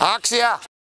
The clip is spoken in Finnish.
Aksia!